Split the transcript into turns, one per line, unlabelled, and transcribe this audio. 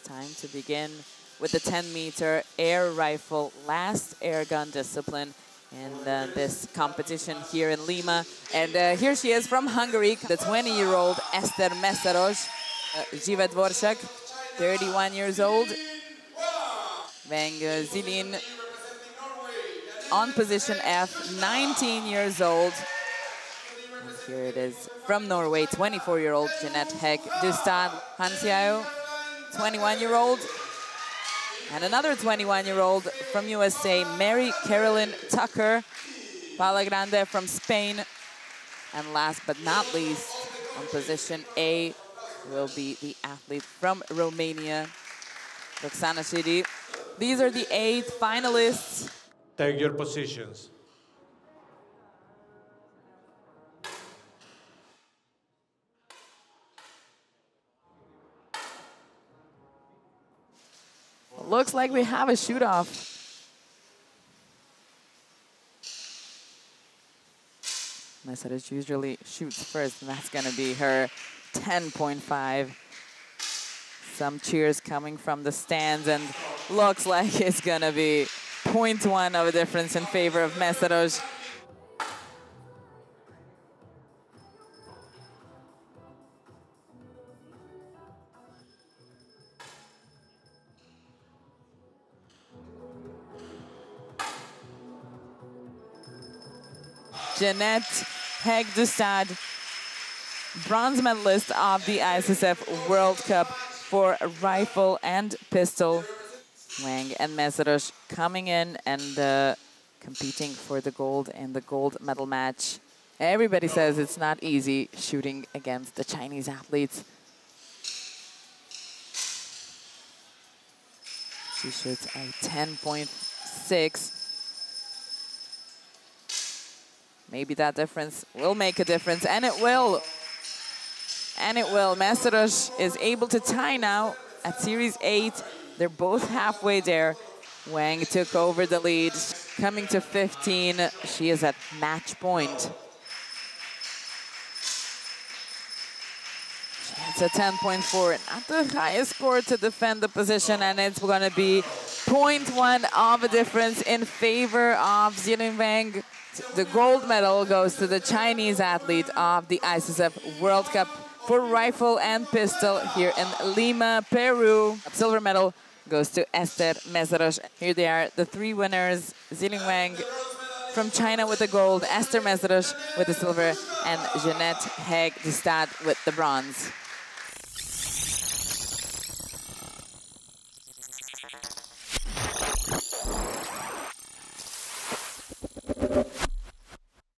time to begin with the 10 meter air rifle, last air gun discipline in uh, this competition here in Lima. And uh, here she is from Hungary, the 20-year-old Eszter Meszaros, uh, Dvorsak, 31 years old. Wang uh, Zilin on position F, 19 years old. And here it is from Norway, 24-year-old Jeanette Hegg Duestad Hansjao, 21-year-old. And another 21-year-old from USA, Mary Carolyn Tucker, Palagrande from Spain. And last but not least, on position A will be the athlete from Romania, Roxana Shiri. These are the eight finalists.
Take your positions.
Looks like we have a shoot-off. Meszaros usually shoots first, and that's gonna be her 10.5. Some cheers coming from the stands, and looks like it's gonna be 0.1 of a difference in favor of Meszaros. Jeanette Hegg Duestad, bronze medalist of the ISSF World Cup for rifle and pistol. Wang and Meszaros coming in and uh, competing for the gold in the gold medal match. Everybody says it's not easy shooting against the Chinese athletes. She shoots a 10.6. Maybe that difference will make a difference, and it will. And it will. Meszaros is able to tie now at Series 8. They're both halfway there. Wang took over the lead, coming to 15. She is at match point. It's a 10.4, not the highest score to defend the position, and it's going to be 0.1 of a difference in favor of Zilin Wang. The gold medal goes to the Chinese athlete of the ISSF World Cup for rifle and pistol here in Lima, Peru. Silver medal goes to Eszter Meszaros. Here they are, the three winners. Zilin Wang from China with the gold, Eszter Meszaros with the silver, and Jeanette Hegg Duestad with the bronze.